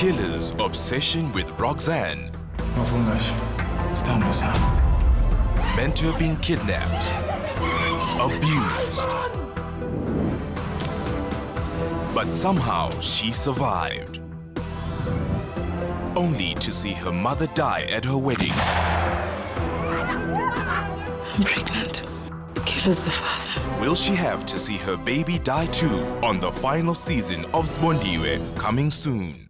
killer's obsession with Roxanne, Mafungash, stand Sam. mentor being kidnapped, abused. But somehow she survived. Only to see her mother die at her wedding. I'm pregnant. Killer's the father. Will she have to see her baby die too on the final season of Z'Bondiwe coming soon?